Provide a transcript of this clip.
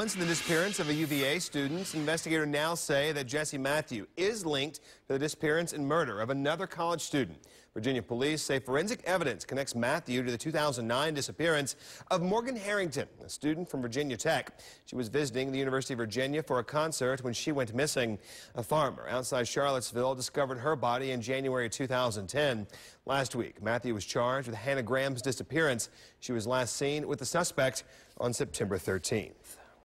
In the disappearance of a UVA student, investigators now say that Jesse Matthew is linked to the disappearance and murder of another college student. Virginia police say forensic evidence connects Matthew to the 2009 disappearance of Morgan Harrington, a student from Virginia Tech. She was visiting the University of Virginia for a concert when she went missing. A farmer outside Charlottesville discovered her body in January 2010. Last week, Matthew was charged with Hannah Graham's disappearance. She was last seen with the suspect on September 13th.